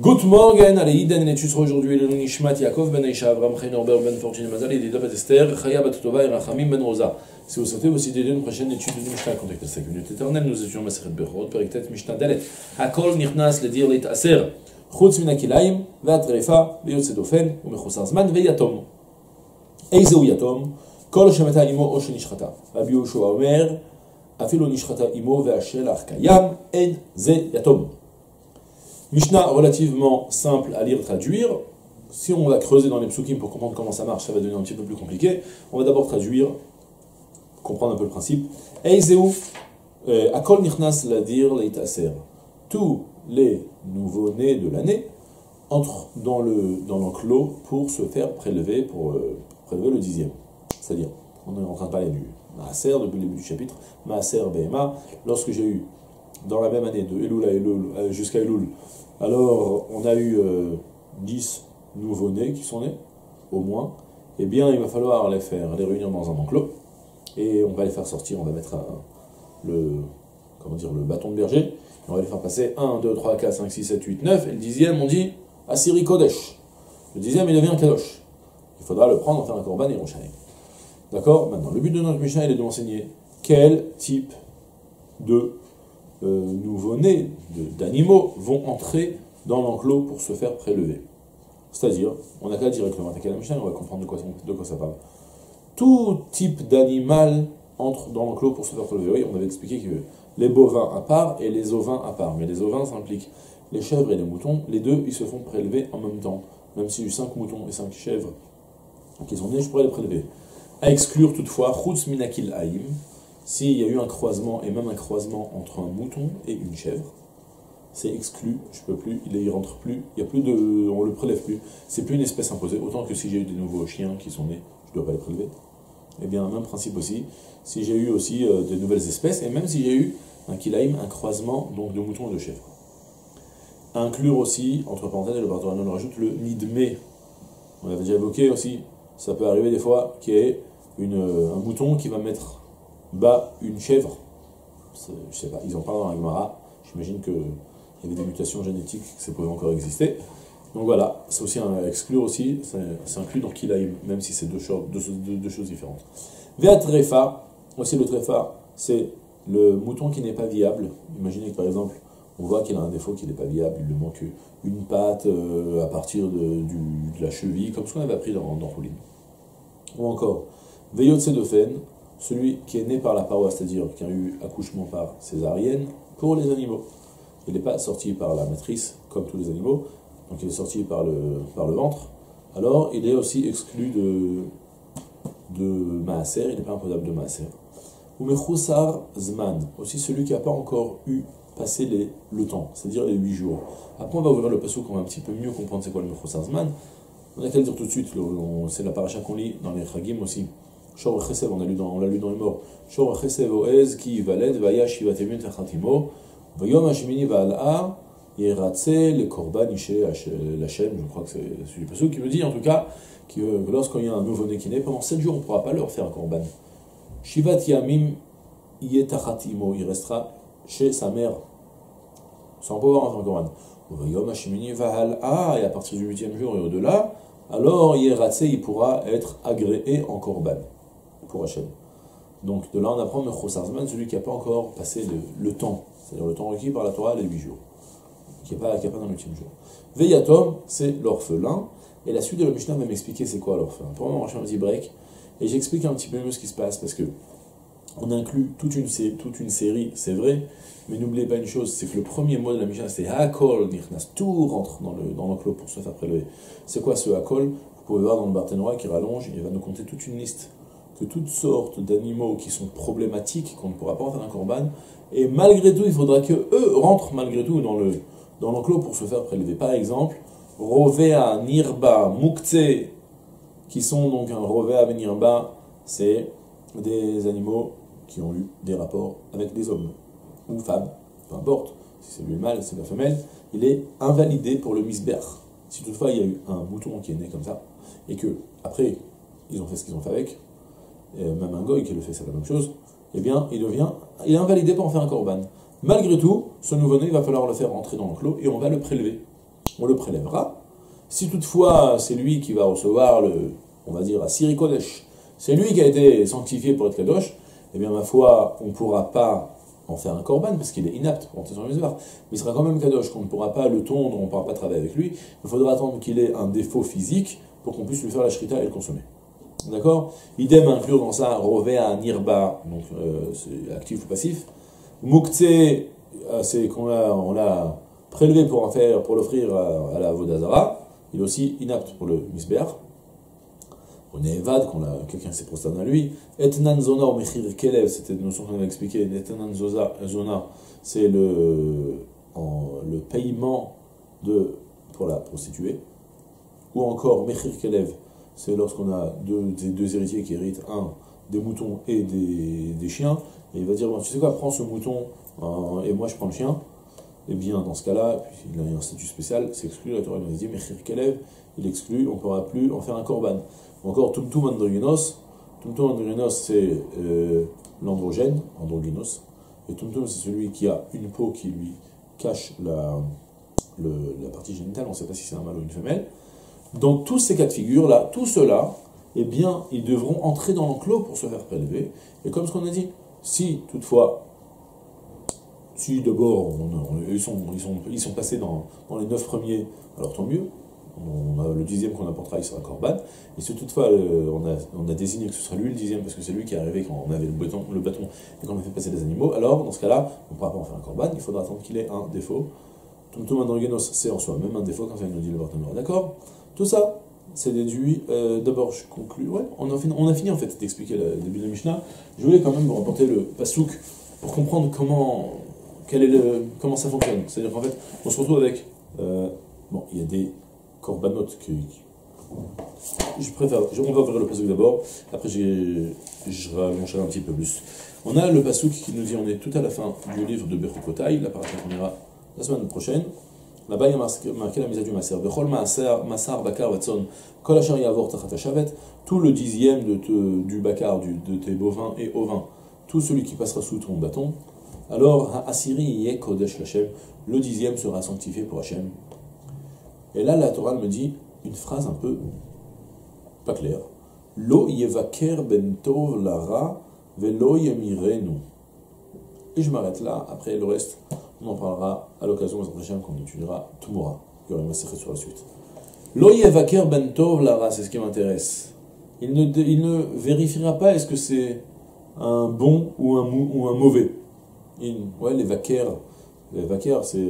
Good morning, allez, Iden, et tu seras aujourd'hui le Nishmat Yaakov ben Aisha, Avram Chaynor ben Fortune Mazal, et Dida bat Esther, Chaya bat Tova et Rachamim ben Rosa. Si vous souhaitez aussi d'aider une prochaine étude du Mishnah, contactez 5 minutes éternelles, nous étudions Maseret Bechorot, Periktet Mishnah Dalet. Hakol Nichnas le dire leit Aser, Chutz min Akilaim, Ve'atrefa, Beyotze Dofen, Umechosar Zman, Ve'yatom. Eizeu Yatom, Kol Shemata Imo O Shenishchata. Rabbi Yoshua Omer, Afilo Nishchata Imo Ve'ashel Archayam, En Ze Yatom. Mishnah relativement simple à lire et traduire. Si on va creuser dans les psukim pour comprendre comment ça marche, ça va devenir un petit peu plus compliqué. On va d'abord traduire, comprendre un peu le principe. Eizeu, Akol Nichnas Ladir Leitaser. Tous les nouveaux-nés de l'année entrent dans le dans l'enclos pour se faire prélever, pour euh, prélever le dixième. C'est-à-dire, on est en train de parler du Maaser depuis le début du chapitre, Maaser Behema. Lorsque j'ai eu dans la même année, de Elul à Elul euh, jusqu'à Elul, alors on a eu euh, 10 nouveaux-nés qui sont nés, au moins, eh bien il va falloir les faire, les réunir dans un enclos, et on va les faire sortir, on va mettre le, bâton de berger, et on va les faire passer 1, 2, 3, 4, 5, 6, 7, 8, 9, et le dixième on dit Asiri Kodesh. Le dixième il devient Kadosh. Il faudra le prendre, en faire un korban et Yerushalayim. D'accord? Maintenant, le but de notre Mishnah il est de m'enseigner quel type de euh, nouveau-nés, d'animaux, vont entrer dans l'enclos pour se faire prélever. C'est-à-dire, on n'a qu'à directement attaquer la Mishnah, on va comprendre de quoi, de ça parle. Tout type d'animal entre dans l'enclos pour se faire prélever. Oui, on avait expliqué que les bovins à part et les ovins à part. Mais les ovins, ça implique les chèvres et les moutons. Les deux, ils se font prélever en même temps. Même si j'ai 5 moutons et 5 chèvres qui sont nés, je pourrais les prélever. À exclure toutefois, Minakil Haïm, s'il y a eu un croisement, et même un croisement entre un mouton et une chèvre, c'est exclu, je peux plus, il y rentre plus, il y a plus de, on le prélève plus, c'est plus une espèce imposée, autant que si j'ai eu des nouveaux chiens qui sont nés, je dois pas les prélever. Eh bien, même principe aussi, si j'ai eu aussi euh, des nouvelles espèces, et même si j'ai eu un kilaïm, un croisement donc de moutons et de chèvres. Inclure aussi, entre parenthèses, le Bartolano le rajoute, le nidmé. On l'avait déjà évoqué aussi, ça peut arriver des fois qu'il y ait euh, un mouton qui va mettre bas une chèvre. Je sais pas, ils en parlent dans la Gemara. J'imagine qu'il y avait des mutations génétiques, que ça pouvait encore exister. Donc voilà, c'est aussi un exclure aussi, c'est inclus dans Kilaïm, même si c'est deux, cho- deux, deux- deux choses différentes. Veat Trefa, aussi le Trefa, c'est le mouton qui n'est pas viable. Imaginez que par exemple, on voit qu'il a un défaut qui n'est pas viable, il lui manque une patte euh, à partir de, du- de la cheville, comme ce qu'on avait appris dans, dans Roulin. Ou encore, Veyotse Dofen, celui qui est né par la paroi, c'est-à-dire qui a eu accouchement par césarienne, pour les animaux. Il n'est pas sorti par la matrice, comme tous les animaux, donc il est sorti par le, par le ventre. Alors, il est aussi exclu de, de Maaser, il n'est pas imposable de Maaser. Ou Mechoussar Zman, aussi celui qui n'a pas encore eu passé les, le temps, c'est-à-dire les 8 jours. Après, on va ouvrir le passage qu'on va un petit peu mieux comprendre c'est quoi le Mechoussar Zman. On a qu'à le dire tout de suite, c'est la paracha qu'on lit dans les Chagim aussi. Shor Chesev, on l'a lu dans, on les morts. Shor Chesev Oez, ki valed, vaya shivatemun tachatimo, vayom hashemini val'a, yiratse le korban ishe Hachem, je crois que c'est celui passage qui me dit en tout cas que, que lorsqu'il y a un nouveau-né qui naît, pendant 7 jours on ne pourra pas leur faire un korban. Shivat yamim yetachatimo, il restera chez sa mère, sans pouvoir en faire un korban. Vayom hashemini val'a, et à partir du huitième jour et au-delà, alors Yeratse, il pourra être agréé en korban pour Hachem. Donc de là on apprend Mechosarzman, celui qui n'a pas encore passé le, temps, c'est-à-dire le temps requis par la Torah, les 8 jours, qui n'est pas, pas dans le huitième jour. Veyatom, c'est l'orphelin, et la suite de la Mishnah va m'expliquer c'est quoi l'orphelin. Pour moment, je fais un petit break, et j'explique un petit peu mieux ce qui se passe, parce que on inclut toute une, toute une série, c'est vrai, mais n'oubliez pas une chose, c'est que le premier mot de la Mishnah, c'est Hakol Nichnas, tout rentre dans le l'enclos pour se faire prélever. C'est quoi ce Hakol? Vous pouvez voir dans le Barthénois qui rallonge, il va nous compter toute une liste que toutes sortes d'animaux qui sont problématiques, qu'on ne pourra pas en faire un corban, et malgré tout, il faudra que eux rentrent malgré tout dans le dans l'enclos pour se faire prélever. Par exemple, Rovea, Nirba, Mukte, qui sont donc un Rovea, Nirba, c'est des animaux qui ont eu des rapports avec des hommes ou femmes, peu importe, si c'est lui le mâle, c'est la femelle, il est invalidé pour le misber. Si toutefois il y a eu un mouton qui est né comme ça, et que après ils ont fait ce qu'ils ont fait avec, même un goy qui le fait, c'est la même chose, eh bien il devient, il est invalidé pour en faire un korban. Malgré tout, ce nouveau-né, il va falloir le faire entrer dans l'enclos et on va le prélever. on le prélèvera. Si toutefois c'est lui qui va recevoir le, on va dire, à Siri Kodesh, c'est lui qui a été sanctifié pour être Kadosh, eh bien ma foi, on ne pourra pas en faire un korban parce qu'il est inapte pour entrer sur le Mais il sera quand même Kadosh, qu'on ne pourra pas le tondre, on ne pourra pas travailler avec lui. Il faudra attendre qu'il ait un défaut physique pour qu'on puisse lui faire la shrita et le consommer. D'accord Idem inclure dans ça Rovea Nirba, donc euh, c'est actif ou passif. Mukte, euh, c'est qu'on l'a, prélevé pour en faire, pour l'offrir à, la Vodazara. Il est aussi inapte pour le Misber. On est Evad, quand quelqu'un s'est prosterné à lui. Etnan Zona ou Mechir Kelev, c'était une notion qu'on avait expliqué. Etnan Zona, c'est le, le paiement de, pour la prostituée. Ou encore Mechir Kelev, c'est lorsqu'on a deux, héritiers qui héritent, un, des moutons et des, chiens, et il va dire, tu sais quoi, prends ce mouton euh, et moi je prends le chien. Et bien, dans ce cas-là, il a un statut spécial, c'est exclu, la Torah nous dit, Mechir Kelev, il exclut, on ne pourra plus en faire un korban. Encore Tumtum androgynos, Tumtum androgynos c'est euh, l'androgène, androgynos, et Tumtum c'est celui qui a une peau qui lui cache la, la partie génitale, on ne sait pas si c'est un mâle ou une femelle. Dans tous ces cas de figure-là, tout cela, eh bien, ils devront entrer dans l'enclos pour se faire prélever. Et comme ce qu'on a dit, si toutefois, si d'abord ils, sont, ils, sont, ils sont passés dans, dans les neuf premiers, alors tant mieux. On le dixième qu'on apportera, il sera Corban. Et si toutefois on, a, on, a, désigné que ce sera lui le dixième, parce que c'est lui qui est arrivé quand on avait le bâton, le bâton et qu'on a fait passer les animaux, alors dans ce cas-là, on ne pourra pas en faire un Corban, il faudra attendre qu'il ait un défaut. Tumtum androgenos, c'est en soi même un défaut quand ça nous dit le partenaire. D'accord? Tout ça, c'est déduit. Euh, d'abord, je conclue. Ouais, on a fini, on a fini en fait d'expliquer le début de la Mishnah. Je voulais quand même vous rapporter le pasouk pour comprendre comment, quel est le, comment ça fonctionne. C'est-à-dire qu'en fait, on se retrouve avec. Euh, bon, il y a des corbanotes qui. Je préfère. On va ouvrir le pasouk d'abord. Après, je rallongerai un petit peu plus. On a le pasouk qui nous dit on est tout à la fin du livre de Bechukotai. La partie qu'on ira la semaine prochaine. Là-bas, il y a marqué la mise du Maser. Masar Bakar Shavet, tout le dixième de te, du Bakar, du, de tes bovins et ovins, tout celui qui passera sous ton bâton, alors Asiri Kodesh Hashem, le dixième sera sanctifié pour Hashem. Et là, la Torah me dit une phrase un peu pas claire. Lo yevaker ben tov lara velo yemirenu. Et je m'arrête là, après le reste, on en parlera à l'occasion quand on étudiera Tumura. Il y aura une sur la suite. L'oyevaker ben tov lara, c'est ce qui m'intéresse. Il ne, il ne vérifiera pas est-ce que c'est un bon ou un, ou un mauvais. Il, ouais, les vaquers, les vaquers, c'est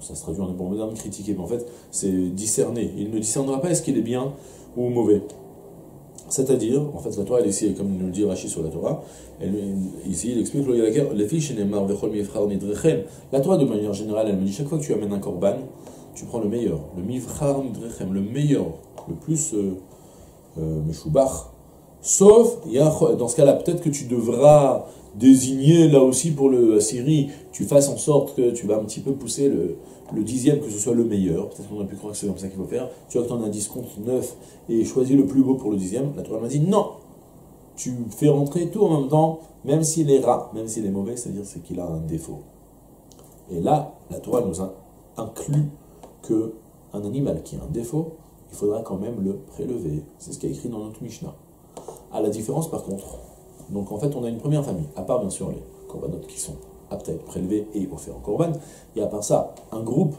ça se traduit en bon moderne, critiquer, mais en fait, c'est discerner. Il ne discernera pas est-ce qu'il est bien ou mauvais. C'est-à-dire, en fait, la Torah, elle ici, comme nous le dit Rachid sur la Torah, ici, il explique les fiches La Torah, de manière générale, elle me dit chaque fois que tu amènes un korban, tu prends le meilleur, le mivchar le meilleur, le plus euh, euh, Sauf, dans ce cas-là, peut-être que tu devras désigner là aussi pour le Assyrie, tu fasses en sorte que tu vas un petit peu pousser le, le dixième, que ce soit le meilleur. Peut-être qu'on aurait pu croire que c'est comme ça qu'il faut faire. Tu vois que tu en as un discompte neuf et choisis le plus beau pour le dixième. La Torah m'a dit non Tu fais rentrer tout en même temps, même s'il est rat, même s'il est mauvais, c'est-à-dire c'est qu'il a un défaut. Et là, la Torah nous a inclus que un animal qui a un défaut, il faudra quand même le prélever. C'est ce qui est écrit dans notre Mishnah. À la différence, par contre, donc en fait, on a une première famille, à part bien sûr les corbanotes qui sont aptes à être prélevés et offerts en corban. Et à part ça, un groupe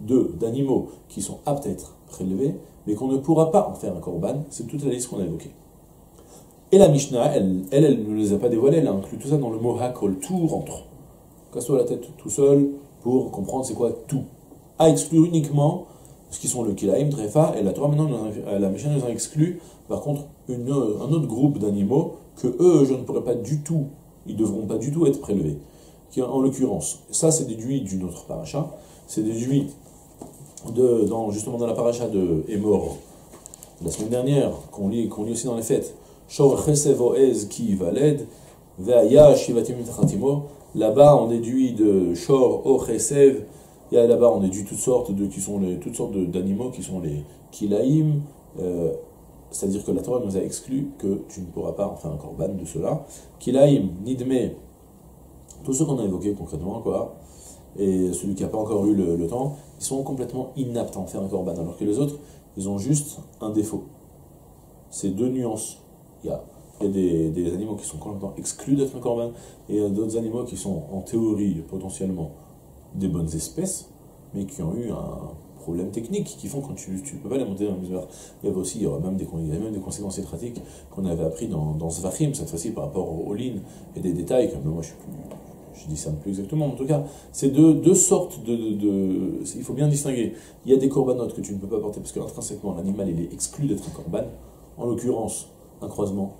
d'animaux qui sont aptes à être prélevés, mais qu'on ne pourra pas en faire un corban, c'est toute la liste qu'on a évoquée. Et la Mishnah, elle, elle, ne les a pas dévoilés, elle a inclus tout ça dans le mot hakol, tout rentre. Casse-toi la tête tout seul pour comprendre c'est quoi tout. À exclure uniquement ce qui sont le kilaim, trefa, et la Torah maintenant, la Mishnah nous a exclu, par contre, une, un autre groupe d'animaux que eux, je ne pourrais pas du tout, ils ne devront pas du tout être prélevés en l'occurrence, ça c'est déduit d'une autre paracha, c'est déduit dans, justement dans la paracha de Emor, la semaine dernière, qu'on lit, qu'on lit aussi dans les fêtes. Shor Chesev ki valed, Là-bas, on déduit de Shor O Chesev, là-bas, on déduit toutes sortes de, qui sont les, toutes sortes d'animaux qui sont les Kilaim, euh, c'est-à-dire que la Torah nous a exclu que tu ne pourras pas en faire un korban de cela. Kilaim, Nidme, tout ce qu'on a évoqué concrètement, quoi. et celui qui n'a pas encore eu le, temps, ils sont complètement inaptes à en faire un corban, alors que les autres, ils ont juste un défaut. C'est deux nuances. Il y a, des, animaux qui sont complètement exclus d'être un corban, et il y a d'autres animaux qui sont en théorie potentiellement des bonnes espèces, mais qui ont eu un problème technique qui font quand tu ne peux pas les monter dans le Il y avait aussi il y même des, y même des conséquences pratiques qu'on avait appris dans, dans Zvachim, cette fois-ci par rapport aux lignes et des détails que moi je suis je dis ça plus exactement, en tout cas, c'est deux, sortes de, Il faut bien distinguer. Il y a des corbanotes que tu ne peux pas porter parce qu'intrinsèquement, l'animal, il est exclu d'être un corban. En l'occurrence, un croisement,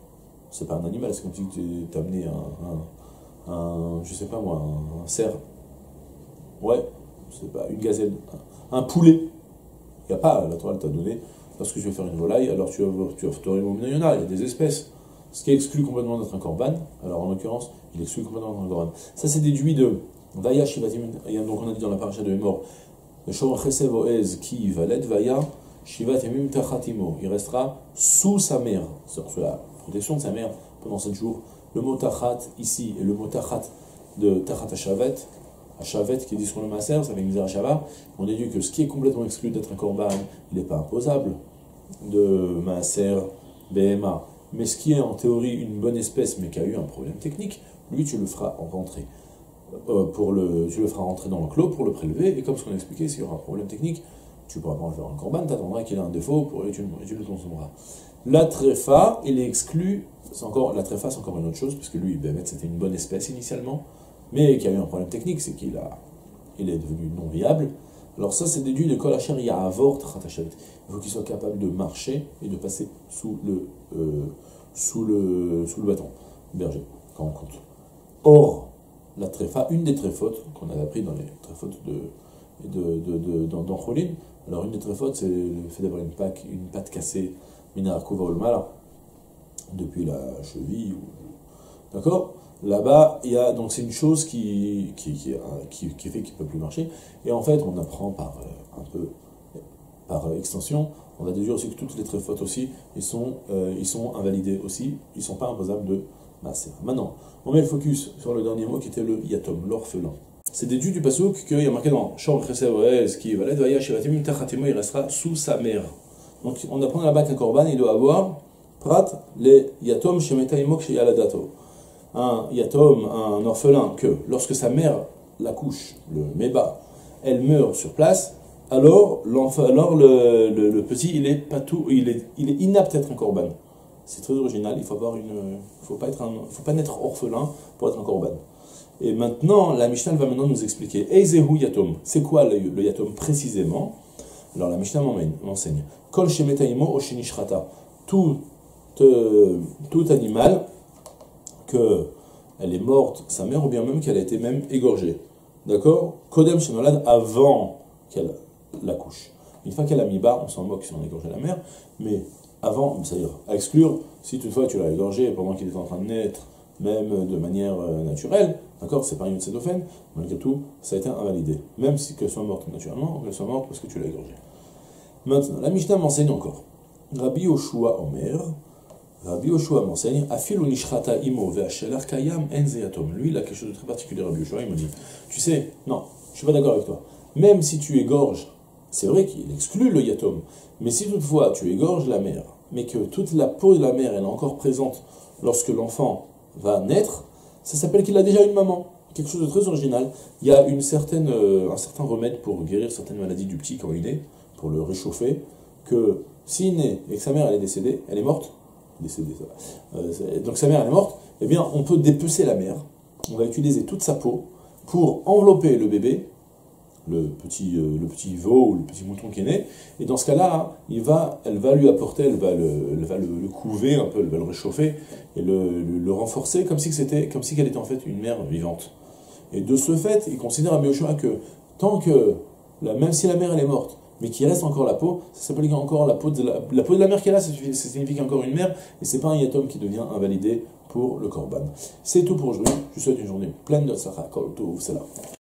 c'est pas un animal, c'est comme si tu amené un, je sais pas moi, un, cerf. Ouais, c'est pas une gazelle. Un, poulet. Il n'y a pas, la toile t'a donné, parce que je vais faire une volaille, alors tu vas, tu vas, il y a, il y a des espèces. Ce qui exclut complètement d'être un corban, alors en l'occurrence, il exclut complètement d'être un corban. Ça, c'est déduit de Vaya Shivatim, donc on a dit dans la paracha de Tachatimo. Il restera sous sa mère, sous la protection de sa mère pendant 7 jours. Le mot Tachat ici et le mot Tachat de Tachat Hashavet, Hashavet qui dit sur le Maser, ça vient dire Shava, on déduit que ce qui est complètement exclu d'être un corban, il n'est pas imposable de Maser, BMA mais ce qui est en théorie une bonne espèce, mais qui a eu un problème technique, lui, tu le feras rentrer. Euh, pour le, tu le feras rentrer dans le clos pour le prélever, et comme ce qu'on a expliqué, s'il y aura un problème technique, tu pourras pas en un corban, tu attendras qu'il ait un défaut pour, et, tu, le consommeras. La tréfa, il est exclu, encore, la tréfa, c'est encore une autre chose, parce que lui, c'était une bonne espèce initialement, mais qui a eu un problème technique, c'est qu'il a, il est devenu non viable. Alors ça, c'est déduit de Kol Asher Ya'avor Il faut qu'il soit capable de marcher et de passer sous le, euh, sous le, sous le bâton, berger, quand on compte. Or, la tréfa, une des tréfautes qu'on avait appris dans les tréfautes de, de, de, de alors une des tréfautes, c'est le fait d'avoir une, une patte cassée, le mal, depuis la cheville, d'accord? Là-bas, il y a, donc c'est une chose qui, qui, qui, qui, fait qu'il peut plus marcher. Et en fait, on apprend par euh, un peu, par extension, on va déduire aussi que toutes les tréfautes aussi, ils sont, euh, ils sont invalidés aussi, ils sont pas imposables de masser. Maintenant, on met le focus sur le dernier mot qui était le yatom, l'orphelin. C'est déduit du pasouk qu'il y a marqué dans Shor ce qui il restera sous sa mère. Donc on apprend là-bas qu'un korban, il doit avoir prat les yatom shemetaimok sheyaladato un yatom, un orphelin, que lorsque sa mère l'accouche, le méba, elle meurt sur place, alors, alors le, petit, il est, pas tout, il est, il est inapte à être un corban. C'est très original, il faut avoir une, faut pas faut pas naître orphelin pour être un corban. Et maintenant, la Mishnah va maintenant nous expliquer Eizehu yatom. C'est quoi le, le, yatom précisément? Alors la Mishnah m'enseigne. Kol shemetaimo o Tout, euh, tout animal qu'elle est morte, sa mère, ou bien même qu'elle a été même égorgée. D'accord? Kodem malade avant qu'elle l'accouche. Une fois qu'elle a mis bas, on s'en moque si on a égorgé la mère, mais avant, c'est-à-dire à exclure, si toutefois tu l'as égorgé pendant qu'il est en train de naître, même de manière euh, naturelle, d'accord, c'est pas une cétophène, malgré tout, ça a été invalidé. Même si qu'elle soit morte naturellement, qu'elle soit morte parce que tu l'as égorgée. Maintenant, la Mishnah m'enseigne encore. Rabbi Oshua Omer, Rabbi Yoshua m'enseigne, imo kayam Lui, il a quelque chose de très particulier, Rabbi Yoshua, il me dit, tu sais, non, je suis pas d'accord avec toi. Même si tu égorges, c'est vrai qu'il exclut le yatom, mais si toutefois tu égorges la mère, mais que toute la peau de la mère est encore présente lorsque l'enfant va naître, ça s'appelle qu'il a déjà une maman. Quelque chose de très original. Il y a une certaine, euh, un certain remède pour guérir certaines maladies du petit quand il est, pour le réchauffer, que s'il naît et que sa mère est décédée, elle est morte, Euh, donc sa mère elle est morte, eh bien on peut dépecer la mère. On va utiliser toute sa peau pour envelopper le bébé, le petit, euh, le petit veau ou le petit mouton qui est né. Et dans ce cas-là, va, elle va lui apporter, elle va le, va le, couver un peu, elle va le réchauffer et le, renforcer comme si c'était, comme si qu'elle était en fait une mère vivante. Et de ce fait, il considère à Bioshua que tant que, même si la mère elle est morte, mais qui reste encore la peau, ça s'appelle encore la peau de la, la peau de la mère qui est là, ça, signifie encore une mère, et c'est pas un yatom qui devient invalidé pour le korban. C'est tout pour aujourd'hui, je vous souhaite une journée pleine de Sarah Kol là.